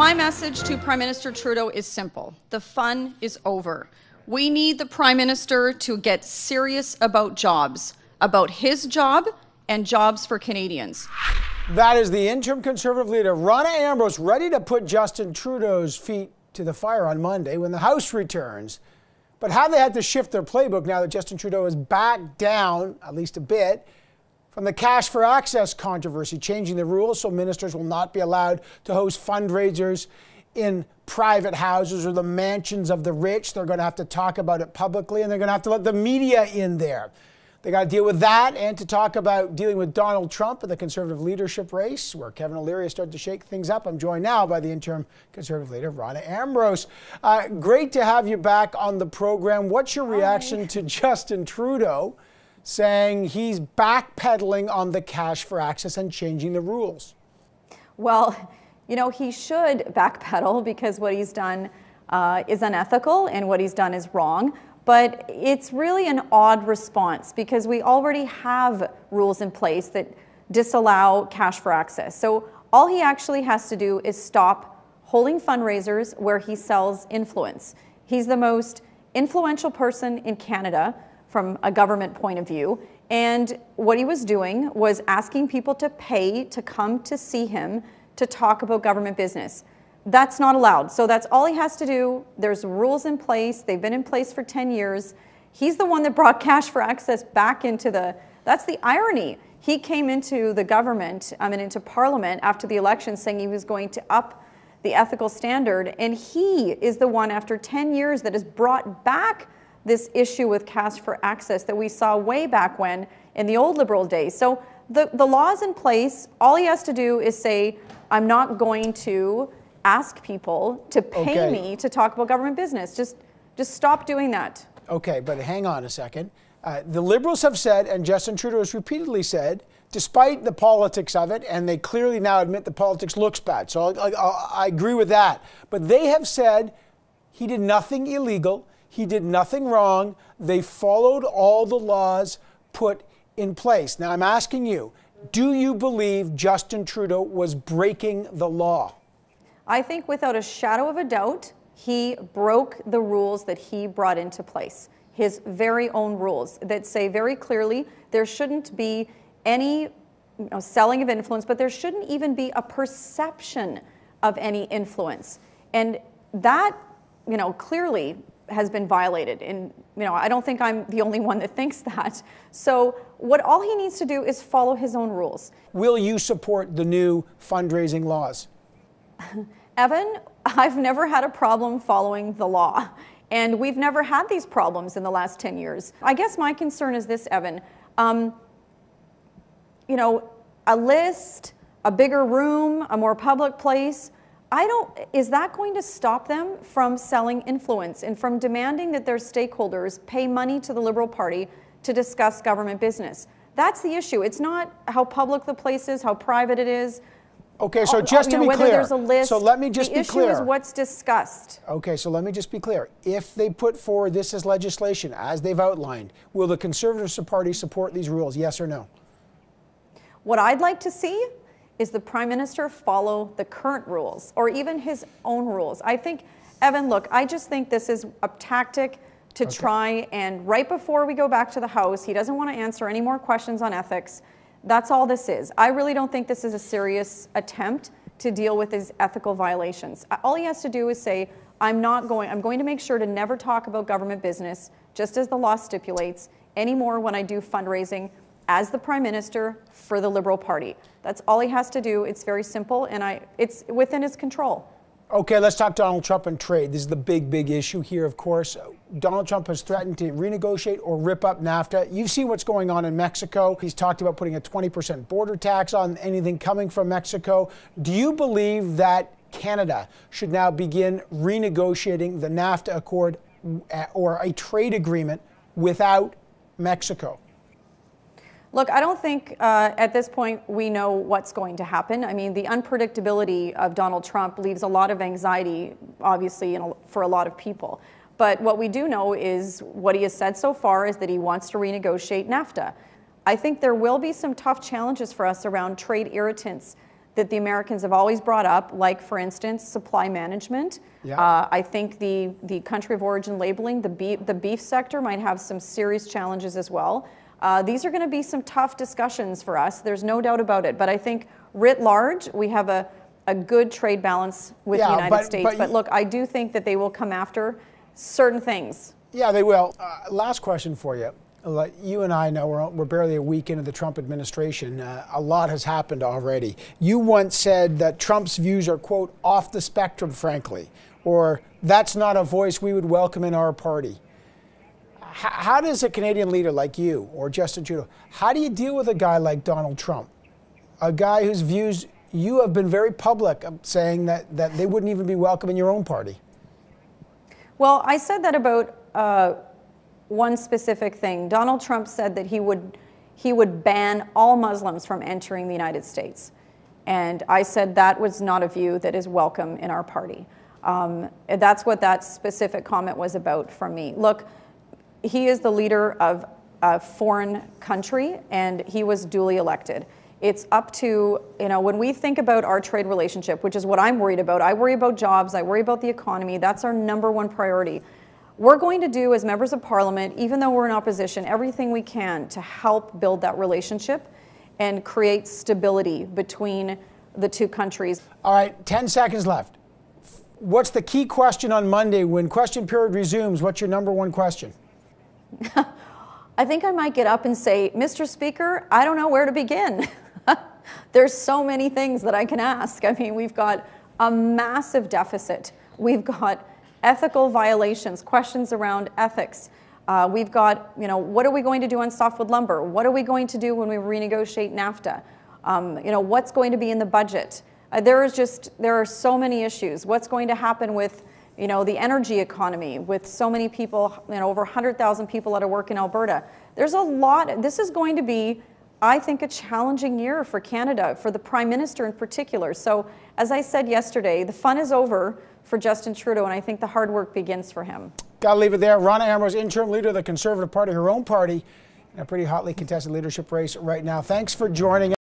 my message to Prime Minister Trudeau is simple the fun is over. We need the Prime Minister to get serious about jobs, about his job and jobs for Canadians. That is the interim Conservative leader, Rona Ambrose, ready to put Justin Trudeau's feet to the fire on Monday when the House returns. But have they had to shift their playbook now that Justin Trudeau is back down, at least a bit, from the cash for access controversy, changing the rules so ministers will not be allowed to host fundraisers in private houses or the mansions of the rich. They're going to have to talk about it publicly and they're going to have to let the media in there. They got to deal with that and to talk about dealing with Donald Trump and the conservative leadership race, where Kevin O'Leary has started to shake things up. I'm joined now by the interim conservative leader, Rona Ambrose. Uh, great to have you back on the program. What's your reaction Hi. to Justin Trudeau saying he's backpedaling on the cash for access and changing the rules? Well, you know, he should backpedal because what he's done uh, is unethical and what he's done is wrong. But it's really an odd response because we already have rules in place that disallow cash for access. So all he actually has to do is stop holding fundraisers where he sells influence. He's the most influential person in Canada from a government point of view. And what he was doing was asking people to pay to come to see him to talk about government business. That's not allowed. So that's all he has to do. There's rules in place. They've been in place for 10 years. He's the one that brought cash for access back into the, that's the irony. He came into the government, I mean, into parliament after the election saying he was going to up the ethical standard. And he is the one, after 10 years, that has brought back this issue with cash for access that we saw way back when in the old Liberal days. So the, the law is in place. All he has to do is say, I'm not going to ask people to pay okay. me to talk about government business. Just, just stop doing that. Okay, but hang on a second. Uh, the Liberals have said, and Justin Trudeau has repeatedly said, despite the politics of it, and they clearly now admit the politics looks bad. So I, I, I agree with that. But they have said he did nothing illegal, he did nothing wrong. They followed all the laws put in place. Now I'm asking you, do you believe Justin Trudeau was breaking the law? I think without a shadow of a doubt, he broke the rules that he brought into place, his very own rules that say very clearly there shouldn't be any you know, selling of influence, but there shouldn't even be a perception of any influence. And that, you know, clearly has been violated. And, you know, I don't think I'm the only one that thinks that. So what all he needs to do is follow his own rules. Will you support the new fundraising laws? Evan, I've never had a problem following the law. And we've never had these problems in the last 10 years. I guess my concern is this, Evan. Um, you know, a list, a bigger room, a more public place, I don't, is that going to stop them from selling influence and from demanding that their stakeholders pay money to the Liberal Party to discuss government business? That's the issue. It's not how public the place is, how private it is, Okay, so just to know, be whether clear, there's a list, so let me just be clear. The issue is what's discussed. Okay, so let me just be clear. If they put forward this as legislation, as they've outlined, will the Conservative Party support these rules? Yes or no? What I'd like to see is the Prime Minister follow the current rules or even his own rules. I think, Evan, look, I just think this is a tactic to okay. try and right before we go back to the House, he doesn't want to answer any more questions on ethics. That's all this is. I really don't think this is a serious attempt to deal with his ethical violations. All he has to do is say, I'm not going, I'm going to make sure to never talk about government business, just as the law stipulates, anymore when I do fundraising as the prime minister for the Liberal Party. That's all he has to do. It's very simple and I, it's within his control. Okay, let's talk Donald Trump and trade. This is the big, big issue here, of course. Donald Trump has threatened to renegotiate or rip up NAFTA. You've seen what's going on in Mexico. He's talked about putting a 20% border tax on anything coming from Mexico. Do you believe that Canada should now begin renegotiating the NAFTA Accord or a trade agreement without Mexico? Look, I don't think uh, at this point we know what's going to happen. I mean, the unpredictability of Donald Trump leaves a lot of anxiety, obviously, a, for a lot of people. But what we do know is what he has said so far is that he wants to renegotiate NAFTA. I think there will be some tough challenges for us around trade irritants that the Americans have always brought up, like, for instance, supply management. Yeah. Uh, I think the, the country of origin labeling, the beef, the beef sector might have some serious challenges as well. Uh, these are going to be some tough discussions for us. There's no doubt about it. But I think writ large, we have a, a good trade balance with Yeah, the United but- States. but But, look, I do think that they will come after certain things. Yeah, they will. Uh, last question for you. Like, You and I know we're, we're barely a week into the Trump administration. Uh, a lot has happened already. You once said that Trump's views are, quote, off the spectrum, frankly, or that's not a voice we would welcome in our party. How does a Canadian leader like you or Justin Trudeau, how do you deal with a guy like Donald Trump? A guy whose views you have been very public saying that, that they wouldn't even be welcome in your own party. Well, I said that about uh, one specific thing. Donald Trump said that he would he would ban all Muslims from entering the United States, and I said that was not a view that is welcome in our party. Um, that's what that specific comment was about from me. Look, he is the leader of a foreign country, and he was duly elected. It's up to, you know, when we think about our trade relationship, which is what I'm worried about, I worry about jobs, I worry about the economy, that's our number one priority. We're going to do, as members of parliament, even though we're in opposition, everything we can to help build that relationship and create stability between the two countries. All right, 10 seconds left. What's the key question on Monday when question period resumes? What's your number one question? I think I might get up and say, Mr. Speaker, I don't know where to begin. There's so many things that I can ask. I mean, we've got a massive deficit. We've got ethical violations, questions around ethics. Uh, we've got, you know, what are we going to do on softwood lumber? What are we going to do when we renegotiate NAFTA? Um, you know, what's going to be in the budget? Uh, there is just, there are so many issues. What's going to happen with, you know, the energy economy with so many people, you know, over 100,000 people out of work in Alberta. There's a lot, this is going to be, I think, a challenging year for Canada, for the Prime Minister in particular. So, as I said yesterday, the fun is over for Justin Trudeau, and I think the hard work begins for him. Got to leave it there. Rona Ambrose, interim leader of the Conservative Party, her own party, in a pretty hotly contested leadership race right now. Thanks for joining us.